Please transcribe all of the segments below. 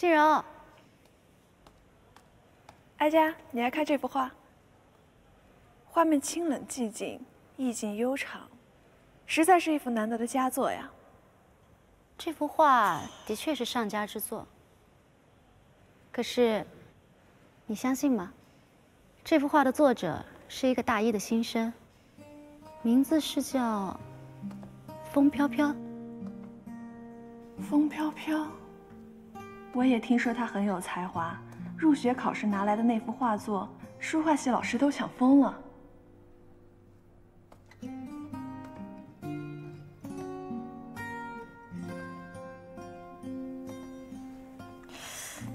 静柔，哀家，你来看这幅画。画面清冷寂静，意境悠长，实在是一幅难得的佳作呀。这幅画的确是上佳之作。可是，你相信吗？这幅画的作者是一个大一的新生，名字是叫风飘飘。风飘飘，我也听说他很有才华，入学考试拿来的那幅画作，书画系老师都想疯了。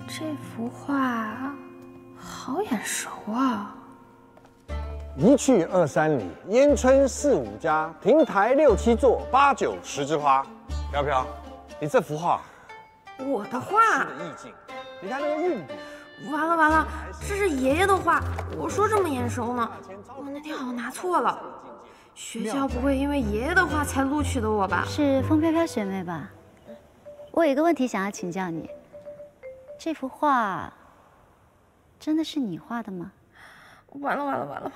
这幅画好眼熟啊！一去二三里，烟村四五家，亭台六七座，八九十枝花。飘飘，你这幅画，我的画的意境，你看那个韵笔。完了完了，这是爷爷的画，我说这么眼熟呢，我那天好像拿错了。学校不会因为爷爷的画才录取的我吧？是风飘飘学妹吧？我有一个问题想要请教你。这幅画真的是你画的吗？完了完了完了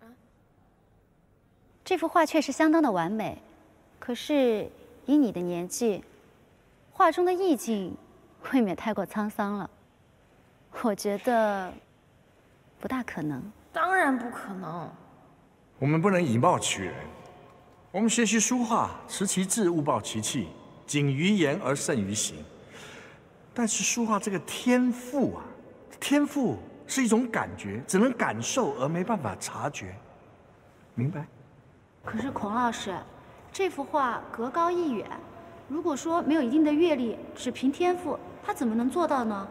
完了！这幅画确实相当的完美，可是以你的年纪，画中的意境未免太过沧桑了。我觉得不大可能。当然不可能。我们不能以貌取人。我们学习书画，持其志，勿抱其气，谨于言而慎于行。但是书画这个天赋啊，天赋是一种感觉，只能感受而没办法察觉，明白？可是孔老师，这幅画格高一远，如果说没有一定的阅历，只凭天赋，他怎么能做到呢？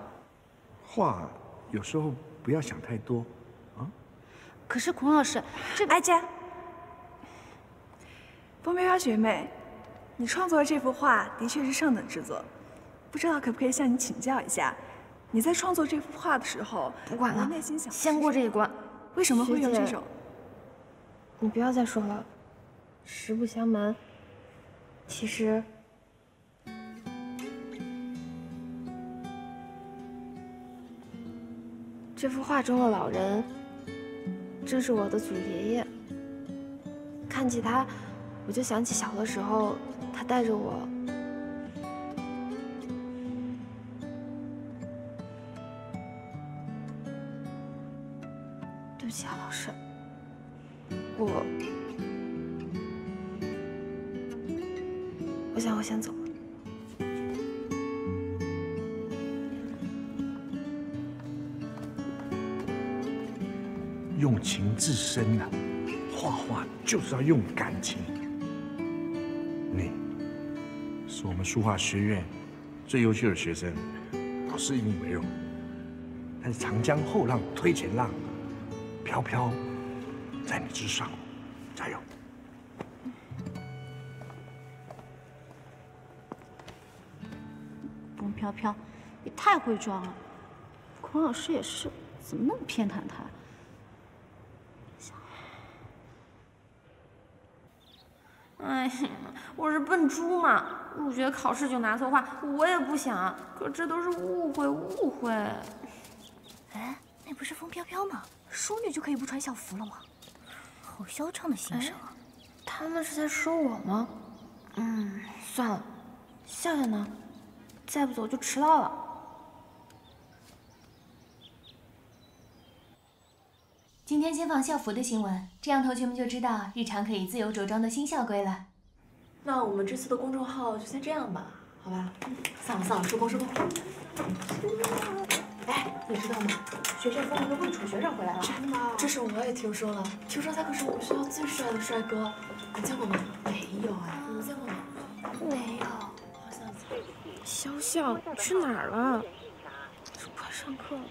画有时候不要想太多，啊？可是孔老师，这哀家，风飘飘学妹，你创作的这幅画的确是上等之作。不知道可不可以向你请教一下，你在创作这幅画的时候，不管了，内心想先过这一关。为什么会用这种？你不要再说了。实不相瞒，其实这幅画中的老人正是我的祖爷爷。看起他，我就想起小的时候，他带着我。用情至深啊，画画就是要用感情。你是我们书画学院最优秀的学生，老师以你为荣。但是长江后浪推前浪。飘飘在你之上，加油！风飘飘，你太会装了。孔老师也是，怎么那么偏袒他？哎呀，我是笨猪嘛！入学考试就拿错画，我也不想。可这都是误会，误会。哎，那不是风飘飘吗？淑女就可以不穿校服了吗？好嚣张的心声啊！他们是在说我吗？嗯，算了，笑笑呢？再不走就迟到了。今天先放校服的新闻，这样同学们就知道日常可以自由着装的新校规了。那我们这次的公众号就先这样吧，好吧？算了算了，收工收工。哎，你知道吗？学校风云的魏楚学长回来了。真的？这事我也听说了。听说他可是我们学校最帅的帅哥，你见过吗？没有哎。你见过吗？没有。好像。潇潇，你去哪儿了？快上课了。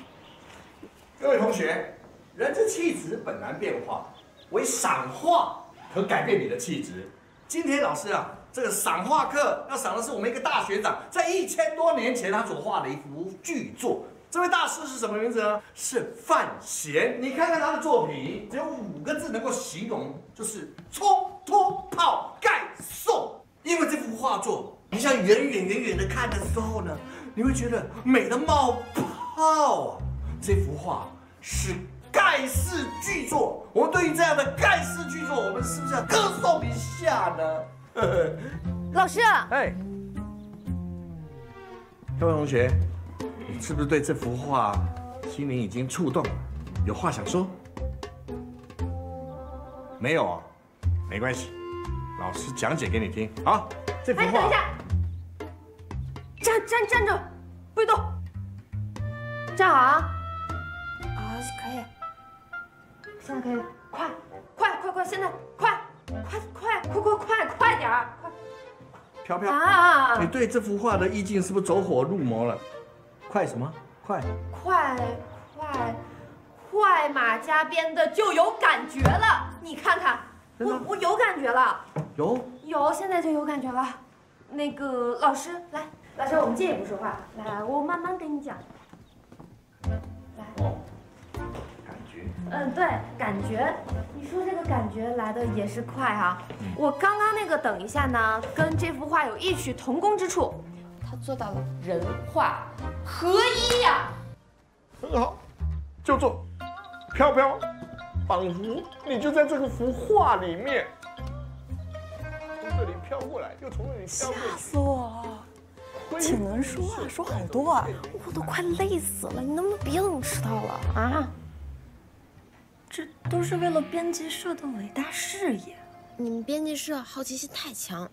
各位同学，人之气质本难变化，唯赏画可改变你的气质。今天老师啊，这个赏画课要赏的是我们一个大学长在一千多年前他所画的一幅巨作。这位大师是什么名字呢？是范闲。你看看他的作品，只有五个字能够形容，就是冲脱泡盖送。因为这幅画作你像远远远远的看的时候呢，你会觉得美的冒泡啊！这幅画是盖世巨作，我们对于这样的盖世巨作，我们是不是要歌颂一下呢？老师，哎，各位同学，你是不是对这幅画心灵已经触动了？有话想说？没有啊，没关系，老师讲解给你听啊。这幅哎，画等一下，站站站着，不许动，站好啊！啊，可以，现在可以，快快快快，现在快快快快快快快点儿，快飘飘，啊！你对这幅画的意境是不是走火入魔了？快什么？快！快快快马加鞭的就有感觉了，你看看，我我有感觉了。有有，现在就有感觉了。那个老师，来，老师，我们借一步说话。来，我慢慢跟你讲。来，嗯，对，感觉。你说这个感觉来的也是快哈、我刚刚那个等一下呢，跟这幅画有异曲同工之处，他做到了人画合一呀、很好，就做飘飘，仿佛你就在这个幅画里面，从这里飘过来，又从那里飘过去。吓死我了！挺能说啊，说好多啊。我都快累死了，你能不能别总迟到了啊？这都是为了编辑社的伟大事业，你们编辑社好奇心太强，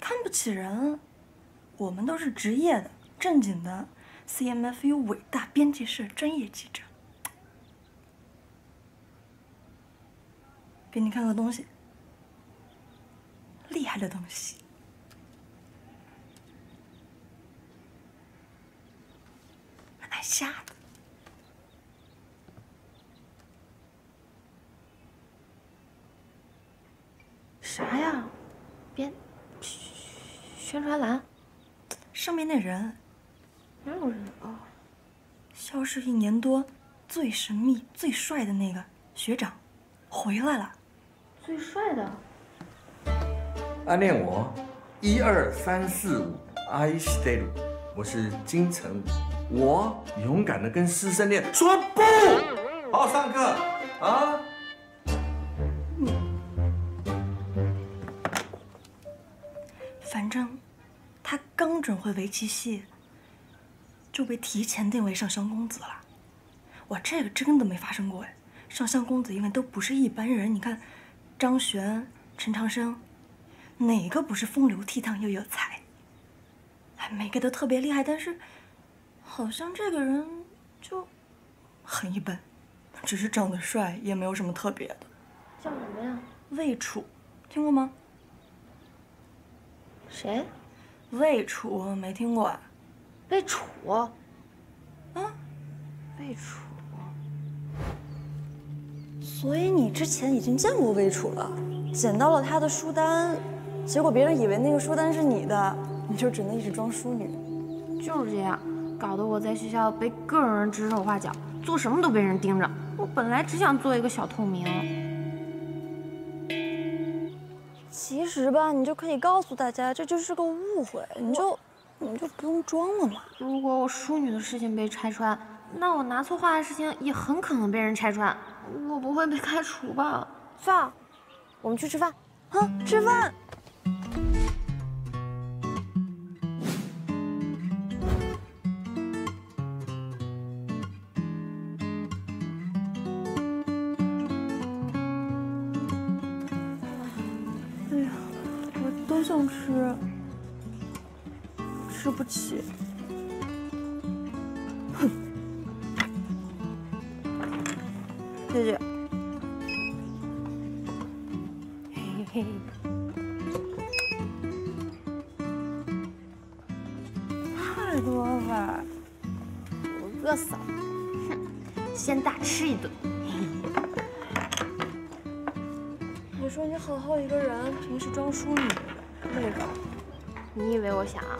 看不起人。我们都是职业的、正经的 CMFU 伟大编辑社专业记者。给你看个东西，厉害的东西。买瞎的。啥呀？编宣传栏上面那人哪有人啊？消失一年多，最神秘、最帅的那个学长回来了。最帅的。暗恋我，一二三四五，I stay，我是金城武，我勇敢的跟师生恋说不，好好上课啊。反正他刚转会围棋系，就被提前定为上香公子了。哇，这个真的没发生过哎！上香公子因为都不是一般人，你看，张悬、陈长生，哪个不是风流倜傥又有才？哎，每个都特别厉害，但是好像这个人就很一般，只是长得帅，也没有什么特别的。叫什么呀？魏楚，听过吗？谁？魏楚没听过啊？魏楚。啊？魏楚。所以你之前已经见过魏楚了，捡到了他的书单，结果别人以为那个书单是你的，你就只能一直装淑女。就是这样，搞得我在学校被各种人指手画脚，做什么都被人盯着。我本来只想做一个小透明。其实吧，你就可以告诉大家，这就是个误会，你就你就不用装了嘛。如果我淑女的事情被拆穿，那我拿错画的事情也很可能被人拆穿。我不会被开除吧？算了，我们去吃饭。啊，吃饭。谢谢。嘿嘿。太多了，我饿死了。哼，先大吃一顿。你说你好好一个人，平时装淑女，那个，你以为我想啊？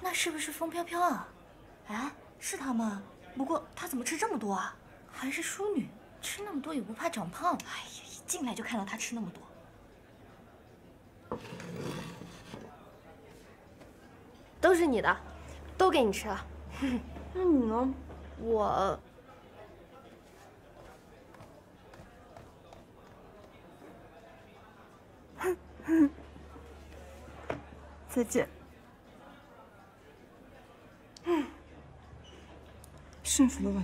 那是不是风飘飘啊？哎，是他吗？不过他怎么吃这么多啊？还是淑女，吃那么多也不怕长胖。哎呀，一进来就看到她吃那么多。都是你的，都给你吃了。那你呢？我再见。嗯，幸福的味道，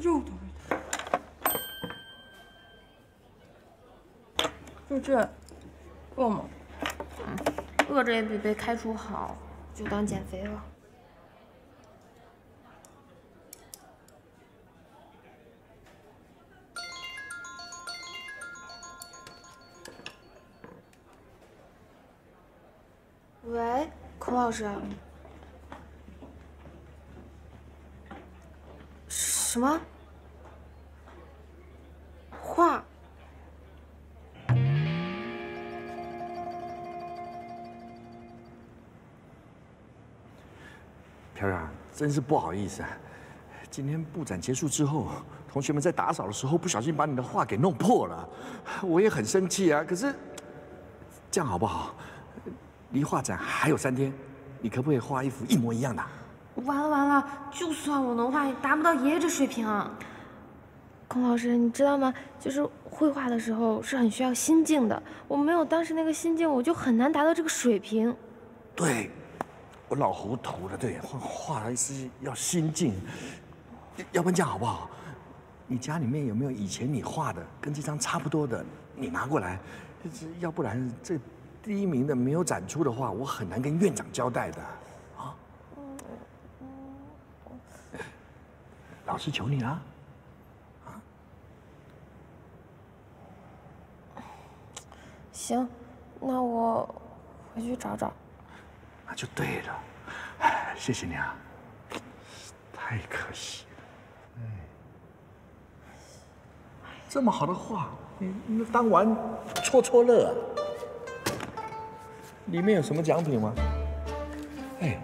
肉的味道。就这，够吗？饿着也比被开除好，就当减肥了。喂，孔老师。什么？画？飘飘，真是不好意思啊！今天布展结束之后，同学们在打扫的时候不小心把你的画给弄破了，我也很生气啊。可是这样好不好？离画展还有三天，你可不可以画一幅一模一样的？完了完了！就算我能画，也达不到爷爷这水平啊。孔老师，你知道吗？就是绘画的时候是很需要心境的，我没有当时那个心境，我就很难达到这个水平。对，我老糊涂了。对，画画还是要心境。要不然这样好不好？你家里面有没有以前你画的跟这张差不多的？你拿过来，要不然这第一名的没有展出的话，我很难跟院长交代的。老师求你了。行，那我回去找找。那就对了，谢谢你啊，太可惜了，哎，这么好的画，你你当玩戳戳乐啊？里面有什么奖品吗？哎，